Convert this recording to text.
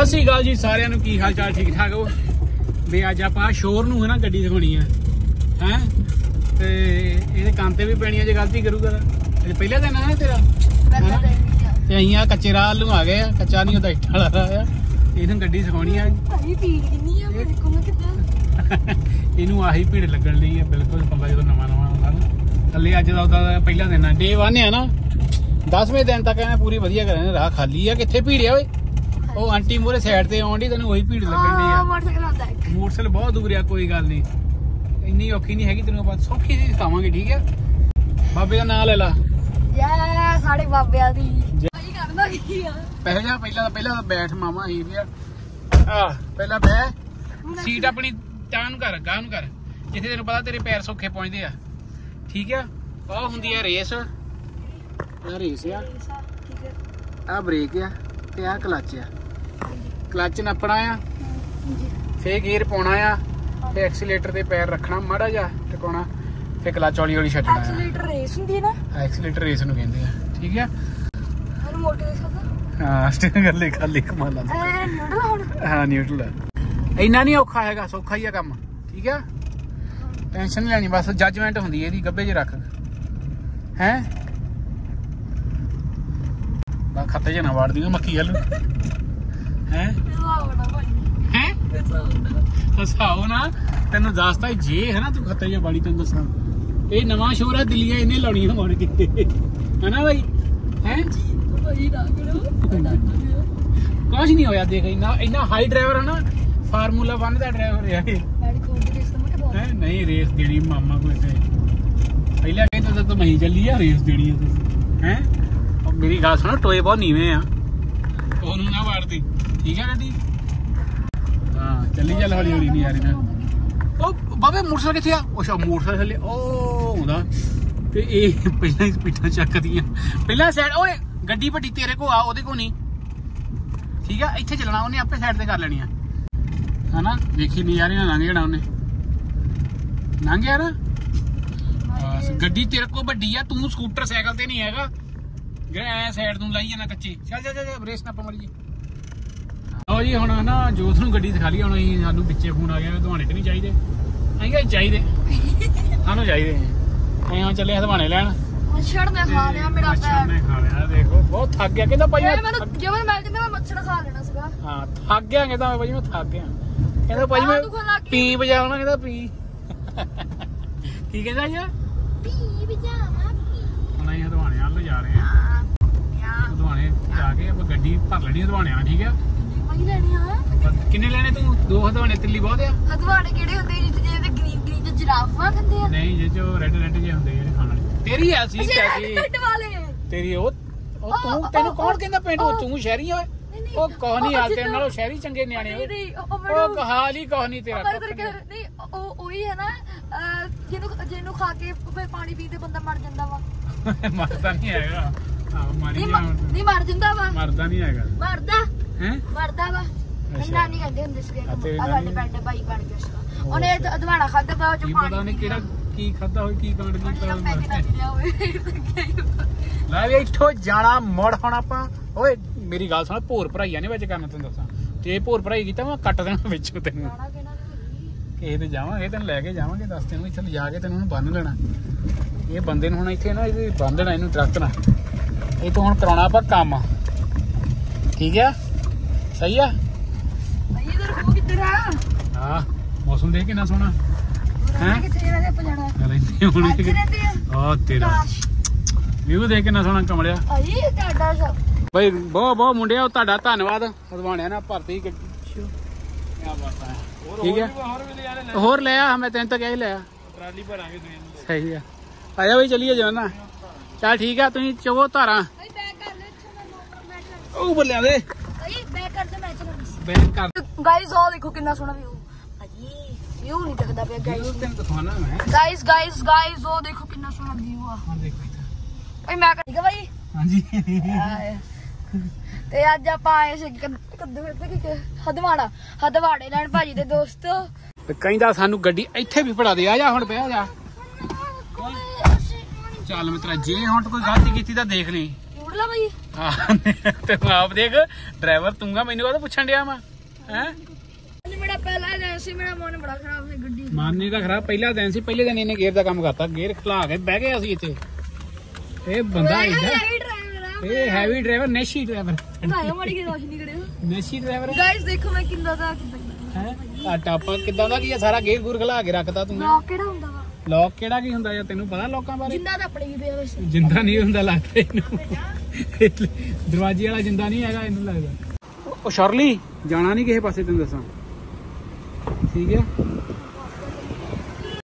ਸਤਿ ਸ੍ਰੀ ਅਕਾਲ ਜੀ ਸਾਰਿਆਂ ਨੂੰ ਕੀ ਹਾਲ ਚਾਲ ਠੀਕ ਠਾਕ ਹੋ? ਵੀ ਅੱਜ ਆਪਾਂ ਸ਼ੋਰ ਨੂੰ ਹੈ ਨਾ ਗੱਡੀ ਦਿਖਾਉਣੀ ਆ ਹੈ? ਤੇ ਇਹਦੇ ਕੰਨ ਤੇ ਵੀ ਪੈਣੀ ਆ ਜੇ ਗਲਤੀ ਕਰੂਗਾ ਤਾਂ। ਇਹ ਪਹਿਲਾ ਦਿਨ ਆ ਨਾ ਤੇਰਾ? ਤਾਂ ਅਸੀਂ ਆ ਕੱਚੇ ਰਾਹ ਨੂੰ ਆ ਗਏ ਆ ਕੱਚਾ ਨਹੀਂ ਉਹਦਾ ਇੱਟਾਂ ਵਾਲਾ ਰਾਹ ਆ। ਇਹਨੂੰ ਗੱਡੀ ਸਿਖਾਉਣੀ ਆ। ਭਾਈ ਪੀੜ ਕਿੰਨੀ ਆ ਮੇਰੇ ਕੋਲ ਕਿੱਦਾਂ? ਇਹਨੂੰ ਆਹੀ ਭੀੜ ਲੱਗਣ ਲਈ ਆ ਬਿਲਕੁਲ ਬੰਦਾ ਜਦੋਂ ਨਵਾਂ ਨਵਾਂ ਆਉਂਦਾ ਨਾ। ਥੱਲੇ ਅੱਜ ਦਾ ਉਹਦਾ ਪਹਿਲਾ ਦਿਨ ਆ। ਡੇ 1 ਆ ਨਾ। 10ਵੇਂ ਦਿਨ ਤੱਕ ਇਹਨੇ ਪੂਰੀ ਵਧੀਆ ਕਰਾਂਗੇ ਰਾਹ ਖਾਲੀ ਆ। ਕਿੱਥੇ ਭੀੜ ਆ ਓਏ? ਉਹ ਆਂਟੀ ਮੂਰੇ ਸਾਈਡ ਤੇ ਆਉਂਦੀ ਤੈਨੂੰ ਉਹੀ ਭੀੜ ਲੱਗਣ ਦੀ ਆ। ਆ ਮੋਟਰਸਾਈਕਲ ਆਉਂਦਾ ਇੱਕ। ਮੋਟਰਸਾਈਕਲ ਬਹੁਤ ਦੂਰ ਆ ਕੋਈ ਗੱਲ ਨਹੀਂ। ਇੰਨੀ ਔਖੀ ਨਹੀਂ ਹੈਗੀ ਤੈਨੂੰ ਆਪਾਂ ਸੌਖੀ ਜਿਹੀ ਸਿਖਾਵਾਂਗੇ ਠੀਕ ਹੈ ਬਾਬੇ ਦਾ ਨਾਮ ਲੈ ਲਾ। ਯਾ ਸਾਡੇ ਬਾਬਿਆਂ ਦੀ। ਭਾਈ ਕਰਦਾ ਕੀ ਆ? ਪਹਿਲਾਂ ਜਾ ਪਹਿਲਾਂ ਤਾਂ ਪਹਿਲਾਂ ਤਾਂ ਬੈਠ ਮਾਮਾ ਹੀ ਰਿਆ ਆ। ਪਹਿਲਾਂ ਬਹਿ। ਸੀਟ ਆਪਣੀ ਤਾਂ ਨੂੰ ਕਰ ਨੂੰ ਕਰ। ਜਿੱਥੇ ਤੈਨੂੰ ਪਤਾ ਤੇਰੇ ਪੈਰ ਸੌਖੇ ਪਹੁੰਚਦੇ ਆ। ਠੀਕ ਆ? ਹੁੰਦੀ ਆ ਰੇਸ। ਆ। ਰੇਸ ਆ ਆ। ਬ੍ਰੇਕ ਆ। ਤੇ ਆ ਕਲੱਚ ਆ। ਕਲੱਚ ਨੱਪਣਾ ਆ। ਫੇਰ ਗੀਅਰ ਪਾਉਣਾ ਆ। ਤੇ ਐਕਸੀਲੇਟਰ ਤੇ ਪੈਰ ਰੱਖਣਾ ਮਾੜਾ ਜਿਹਾ ਟਿਕਾਉਣਾ। ਫੇਰ ਕਲੱਚ ਹੌਲੀ ਹੌਲੀ ਛੱਡਣਾ ਐਕਸੀਲੇਟਰ ਰੇਸ ਹੁੰਦੀ ਹੈ ਨਾ? ਐਕਸੀਲੇਟਰ ਰੇਸ ਨੂੰ ਕਹਿੰਦੇ ਆ। ਠੀਕ ਆ? ਮੈਨੂੰ ਮੋਟਰ ਦੇ ਸਕਦਾ ਹਾਂ ਸਟੀਅਰਿੰਗ ਕਰ ਲੈ ਖਾਲੀ ਕਮਾਲ ਆ। ਹੁਣ? ਹਾਂ ਨਿਊਟਰਲ ਇੰਨਾ ਨਹੀਂ ਔਖਾ ਹੈਗਾ ਸੌਖਾ ਹੀ ਆ ਕੰਮ। ਠੀਕ ਆ? ਟੈਨਸ਼ਨ ਨਹੀਂ ਲੈਣੀ ਬਸ ਜੱਜਮੈਂਟ ਹੁੰਦੀ ਹੈ ਇਹਦੀ ਗੱਬੇ 'ਚ ਰੱਖ। ਹੈ? ਬਾ ਖੱਤੇ 'ਚ ਨਾ ਵਾੜ ਦਿਓ ਮੱਖੀ ਹਲ ਹੈ? ਹੈ? ਹਸਾਓ ਨਾ। ਤੈਨੂੰ ਦੱਸਤਾ ਜੇ ਹੈ ਨਾ ਤੂੰ ਖੱਤੇ 'ਚ ਵਾੜੀ, ਤੈਨੂੰ ਦੱਸਾਂ। ਇਹ ਨਵਾਂ ਸ਼ੋਰ ਹੈ ਦਿੱਲੀਆਂ ਇਹਨੇ ਲਾਉਣੀਆਂ ਹੋਣ ਕਿਤੇ ਹਨਾ ਬਾਈ? ਭਾਈ ਨਾ ਕੁਝ ਨਹੀਂ ਹੋਇਆ, ਦੇਖ ਇੰਨਾ ਇੰਨਾ ਹਾਈ ਡਰਾਈਵਰ ਹੈ ਨਾ, ਫਾਰਮੂਲਾ 1 ਦਾ ਡਰਾਈਵਰ ਹੈ ਇਹ। ਨਹੀਂ ਰੇਸ ਦੇਣੀ ਮਾਮਾ ਕੋਈ ਤੇ। ਪਹਿਲਾਂ ਕਹਿੰਦਾ ਤਾਂ ਤੂੰ ਚੱਲੀ ਆ ਰੇਸ ਦੇਣੀ ਆ ਹੈ? ਮੇਰੀ ਗੱਲ ਸੁਣੋ ਟੋਏ ਬਹੁਤ ਨੀਵੇਂ ਆ। ਉਹਨੂੰ ਨਾ ਵਾੜਦੀ। ਠੀਕ ਹੈ ਗੱਡੀ? ਹਾਂ ਚੱਲੀ ਚੱਲ ਹੌਲੀ ਹੌਲੀ ਨਹੀਂ ਯਾਰ ਇਹਨਾਂ ਉਹ ਬਾਬੇ ਮੋਟਰਸਾਈਕਲ ਕਿੱਥੇ ਆ? ਉਹ ਸ਼ਾ ਮੋਟਰਸਾਈਕਲ ਥੱਲੇ ਉਹ ਹੁੰਦਾ ਤੇ ਇਹ ਪਹਿਲਾਂ ਹੀ ਸਪੀਡਾਂ ਚੱਕਦੀਆਂ। ਪਹਿਲਾਂ ਸਾਈਡ ਓਏ ਗੱਡੀ ਵੱਡੀ ਤੇਰੇ ਕੋ ਆ ਉਹਦੇ ਕੋ ਨਹੀਂ। ਠੀਕ ਆ ਇੱਥੇ ਚੱਲਣਾ ਉਹਨੇ ਆਪੇ ਸਾਈਡ ਤੇ ਕਰ ਲੈਣੀ ਆ। ਹਨਾ? ਵੇਖੀ ਨਹੀਂ ਯਾਰ ਇਹਨਾਂ ਲੰਘ ਜਾਣਾ ਉਹਨੇ। ਲੰਘ ਗਿਆ ਨਾ? ਬਸ। ਗੱਡੀ ਤੇਰੇ ਕੋ ਵੱਡੀ ਆ ਤੂੰ ਸਕੂਟਰ ਸਾਈਕਲ ਤੇ ਨਹੀਂ ਹੈਗਾ। ਜਿਹੜਾ ਐ ਸਾਈਡ ਨੂੰ ਲਾਈ ਜਾਣਾ ਕੱਚੀ। ਚੱਲ ਚੱਲ ਚੱਲ ਬ੍ਰੇਸ ਨਾ ਪਮੜੀ ਜੀ ਆਓ ਜੀ ਹੁਣ ਨਾ ਜੋਤ ਨੂੰ ਗੱਡੀ ਦਿਖਾ ਲਈ ਹੁਣ ਅਸੀਂ ਸਾਨੂੰ ਵਿੱਚੇ ਫੋਨ ਆ ਗਿਆ ਦਵਾਣੇ ਤੇ ਨਹੀਂ ਚਾਹੀਦੇ। ਅਸੀਂ ਕਿਹਾ ਚਾਹੀਦੇ। ਸਾਨੂੰ ਚਾਹੀਦੇ ਅਸੀਂ ਹੁਣ ਚੱਲੇ ਹਦਵਾਣੇ ਲੈਣ। ਮੱਛਰ ਨੇ ਖਾ ਲਿਆ ਮੇਰਾ ਪੈਰ। ਨੇ ਖਾ ਲਿਆ ਦੇਖੋ ਬਹੁਤ ਥੱਕ ਗਿਆ। ਕਹਿੰਦਾ ਭਾਈ ਮੈਂ ਮੈਨੂੰ ਜਿਵੇਂ ਮਿਲ ਜਾਂਦਾ ਮੈਂ ਮੱਛਰ ਖਾ ਲੈਣਾ ਸੀਗਾ। ਹਾਂ ਥੱਕ ਗਿਆ ਕਹਿੰਦਾ ਭਾਈ ਮੈਂ ਥੱਕ ਗਿਆ। ਕਹਿੰਦਾ ਭਾਈ ਮੈਂ। ਪੀ ਵਜਾਉਣਾ ਕਹਿੰਦਾ ਪੀ। ਕੀ ਕਹਿੰਦਾ ਯਾਰ ਪੀ ਵੀ ਜਾਵਾਂ ਹੁਣ ਅਸੀਂ ਹਦਵਾਣੇ ਵੱਲ ਜਾ ਰਹੇ ਹਾਂ। ਹਦਵਾਣੇ ਜਾ ਕੇ ਆਪਾਂ ਗੱਡੀ ਭਰ ਲੈਣੀ ਹਦਵਾਣੇ ਆ ਠੀਕ ਆ? ਲੈਣੀ ਕਿੰਨੇ ਲੈਣੇ ਤੂੰ? ਦੋ ਹਦਵਾਣੇ ਤਿੱਲੀ ਬਹੁਤ ਆ? ਹਦਵਾੜੇ ਕਿਹੜੇ ਹੁੰਦੇ ਜਿਹਦੇ ਜਿਹਦੇ ਗ੍ਰੀਨ ਗ੍ਰੀਨ ਚ ਜਿਰਾਫਾਂ ਖਾਂਦੇ ਆ। ਨਹੀਂ ਜੇ ਚੋ ਰੈੱਡ ਰੈੱਡ ਜੇ ਹੁੰਦੇ ਜਿਹੜੇ ਖਾਣ ਵਾਲੇ। ਤੇਰੀ ਆ ਸੀ ਵਾਲੇ। ਤੇਰੀ ਉਹ ਉਹ ਤੂੰ ਤੈਨੂੰ ਕੌਣ ਕਹਿੰਦਾ ਪਿੰਡ ਤੂੰ ਸ਼ਹਿਰੀ ਓਏ। ਉਹ ਕੋਹ ਨਹੀਂ ਉਹ ਹਾਲ ਤੇਰੇ ਨਾਲੋਂ ਸ਼ਹਿਰੀ ਚੰਗੇ ਨਿਆਣੇ ਉਹ ਕਹਾਲ ਹੀ ਕੋਹ ਨਹੀਂ ਤੇਰਾ ਨਹੀਂ ਉਹ ਉਹੀ ਹੈ ਨਾ ਜਿਹਨੂੰ ਜਿਹਨੂੰ ਖਾ ਕੇ ਪਾਣੀ ਪੀ ਕੇ ਬੰਦਾ ਮਰ ਜਾਂਦਾ ਵਾ। ਮਰਦਾ ਨਹੀਂ ਹੈਗਾ। ਮਾਰੀ ਨਹੀਂ ਜਾ ਮ- ਨਹੀਂ ਮਰ ਜਾਂਦਾ ਵਾ। ਮਰਦਾ ਨਹੀਂ ਹੈਗਾ। ਮਰਦਾ? ਹੈ? ਮਰਦਾ ਵਾ। ਮੇਰੀ ਨਾਨੀ ਕਹਿੰਦੇ ਹੁੰਦੇ ਸੀਗੇ ਆ ਤੇਰੀ ਆ ਸਾਡੇ ਨਾਨੀ? ਪਿੰਡ ਬਾਈ ਬਣ ਗਿਆ ਸੀਗਾ। ਉਹਨੇ ਦ- ਦਵਾਣਾ ਖਾਦਾ ਵਾ ਉਹ ਕੀ ਚ ਪਤਾ ਪਾਣੀ ਉਹਨੇ ਪੀ ਕਿਹੜਾ ਲਿਆ। ਕੀ ਖਾਦਾ ਹੋਵੇ ਕੀ ਕਾਂਡ ਪਾਣੀ ਕੀਤਾ ਦਾ ਪੈਗ ਨਾ ਹੋਵੇ ਪਿਆ ਹੋਵੇ ਲੈ ਵੀ ਇੱਥੋਂ ਜਾਣਾ ਮੁੜ ਹੁਣ ਆਪਾਂ। ਓਏ ਮੇਰੀ ਗੱਲ ਸੁਣ ਭੋਰ ਭਰਾਈਆਂ ਨੇ ਵਿੱਚ ਕਰਨਾ ਤੈਨੂੰ ਦੱਸਾਂ। ਤੇ ਇਹ ਭੋਰ ਭਰਾਈ ਕੀਤਾ ਮੈਂ ਕੱਟ ਦੇਣਾ ਵਿੱਚੋਂ ਤੈਨੂੰ। ਕਿਸੇ ਤੇ ਜਾਵਾਂਗੇ ਤੈਨੂੰ ਲੈ ਕੇ ਜਾਵਾਂਗੇ ਦੱਸ ਤੈਨੂੰ ਇੱਥੇ ਲਿਜਾ ਕੇ ਤੈਨੂੰ ਬੰਨ ਲੈਣਾ। ਇਹ ਬੰਦੇ ਨੂੰ ਹੁਣ ਇੱਥੇ ਨਾ ਇਹਦੇ ਬੰਨ ਦੇਣਾ ਇਹਨੂੰ ਟਰੱਕ ਨਾਲ। ਇਹ ਤੋਂ ਹੁਣ ਕਰਾਉਣਾ ਆਪਾਂ ਕੰਮ। ਠੀਕ ਆ? ਸਹੀ ਆ? ਭਾਈ ਇਧਰ ਹੋ ਕਿੱਧਰ ਆ? ਹਾਂ ਮੌਸਮ ਦੇਖ ਕਿੰਨਾ ਸੋਹਣਾ। ਹੈਂ? ਕਿੱਥੇ ਇਹਨਾਂ ਦੇ ਆਪਾਂ ਜਾਣਾ? ਚੱਲ ਇੱਥੇ ਹੁਣ ਰਹਿੰਦੇ ਆ। ਆ ਤੇਰਾ। ਵਿਊ ਦੇਖ ਕਿੰਨਾ ਸੋਹਣਾ ਕਮਲਿਆ। ਭਾਈ ਤੁਹਾਡਾ ਸਭ। ਬਈ ਬਹੁਤ ਬਹੁਤ ਮੁੰਡਿਆ ਤੁਹਾਡਾ ਧੰਨਵਾਦ। ਹਦਵਾਣਿਆ ਨਾਲ ਭਰਤੀ ਕੀ ਬਾਤ ਹੈ। ਠੀਕ ਹੈ ਹੋਰ ਲੈ ਆ ਮੈਂ ਤੈਨੂੰ ਤਾਂ ਕਿਹਾ ਲਿਆ ਟਰਾਲੀ ਭਰਾਂਗੇ ਸਹੀ ਆ। ਆ ਜਾ ਬਈ ਚੱਲੀਏ ਜਾਣਾ ਚੱਲ ਠੀਕ ਆ ਤੁਸੀਂ ਚਵੋ ਧਾਰਾਂ। ਉਹ ਬੱਲਿਆ ਦੇ। ਕਰ ਬੈਨ ਗਾਇਸ ਦੇਖੋ ਕਿੰਨਾ ਸੋਹਣਾ ਵਿਊ ਭਾਜੀ ਵਿਊ ਨਹੀਂ ਦਿਖਦਾ ਪਿਆ ਗਾਇਸ ਤੈਨੂੰ ਦਿਖਾਉਣਾ ਮੈਂ। ਗਾਇਸ ਗਾਇਸ ਗਾਇਸ ਉਹ ਦੇਖੋ ਕਿੰਨਾ ਸੋਹਣਾ ਵਿਊ ਆ। ਹਾਂ ਦੇਖੋ ਇੱਥੇ। ਭਾਈ ਮੈਂ ਕਰ ਠੀਕ ਆ ਭਾਈ? ਹਾਂਜੀ। ਆਏ। ਤੇ ਅੱਜ ਆਪਾਂ ਆਏ ਸੀ ਕੱਦ- ਕੱਦੂ ਫਿਰ ਕਿ ਹਦਵਾੜਾ। ਹਦਵਾੜੇ ਲੈਣ ਭਾਜੀ ਦੇ ਦੋਸਤੋ। ਤੇ ਕਹਿੰਦਾ ਸਾਨੂੰ ਗੱਡੀ ਇੱਥੇ ਵੀ ਪੜਾ ਦੇ ਆ ਜਾ ਹੁਣ ਪਿਆ ਜਾ। ਚੱਲ ਮਿੱਤਰਾ ਜੇ ਹੁਣ ਕੋਈ ਗਲਤੀ ਕੀਤੀ ਤਾਂ ਦੇਖ ਲਈ। ਉੜਲਾ ਭਾਈ ਆਹ, ਤੇ ਤੂੰ ਆਪ ਦੇਖ ਡਰਾਈਵਰ ਤੂੰਗਾ ਮੈਨੂੰ ਕਹਦਾ ਪੁੱਛਣ ਡਿਆ ਵਾ? ਹੈ? ਅੱਜ ਮੇਰਾ ਪਹਿਲਾ ਦਿਨ ਸੀ ਮੇਰਾ ਮਨ ਬੜਾ ਖਰਾਬ ਸੀ ਗੱਡੀ 'ਚ। ਮਾਨੇ ਦਾ ਖਰਾਬ ਪਹਿਲਾ ਦਿਨ ਸੀ ਪਹਿਲੇ ਦਿਨ ਇਹਨੇ ਗੇਅਰ ਦਾ ਕੰਮ ਕਰਤਾ ਗੇਅਰ ਖਲਾ ਕੇ ਬਹਿ ਗਏ ਅਸੀਂ ਇੱਥੇ। ਇਹ ਬੰਦਾ ਮੈਂ ਇਦਾਂ ਹੈਵੀ ਡਰਾਈਵਰ ਆ ਇਹ ਹੈਵੀ ਡਰਾਈਵਰ ਨੈਸ਼ੀ ਡਰਾਈਵਰ ਬਣਾਇਓ ਮਾੜੀ ਕੀ ਰੋਸ਼ਨੀ ਕਰਿਓ। ਨੈਸ਼ੀ ਡਰਾਈਵਰ ਗਾਇਸ ਦੇਖੋ ਮੈਂ ਕਿੰਦਾ ਦਾ ਕਿੰਦਾ ਹੈ? ਆ ਟਾਪਾ ਕਿਦਾਂ ਦਾ ਕੀ ਆ? ਸਾਰਾ ਗੇਅਰ ਗੂਰ ਖਲਾ ਕੇ ਰੱਖਤਾ ਤੂੰ। ਕਿਹੜਾ ਹੁੰਦਾ। ਲੋਕ ਕਿਹੜਾ ਕੀ ਹੁੰਦਾ ਯਾਰ ਤੈਨੂੰ ਪਤਾ ਲੋਕਾਂ ਬਾਰੇ? ਜਿੰਦਾ ਤਾਂ ਆਪਣੇ ਵੀ ਪਿਆ ਵੈਸੇ ਜਿੰਦਾ ਨਹੀਂ ਹੁੰਦਾ ਲੱਗਦਾ ਇਹਨੂੰ। ਦਰਵਾਜ਼ੇ ਵਾਲਾ ਜਿੰਦਾ ਨਹੀਂ ਹੈਗਾ ਇਹਨੂੰ ਲੱਗਦਾ। ਉਹ ਸ਼ਰਲੀ ਜਾਣਾ ਨਹੀਂ ਕਿਸੇ ਪਾਸੇ ਤੈਨੂੰ ਦੱਸਾਂ। ਠੀਕ ਹੈ?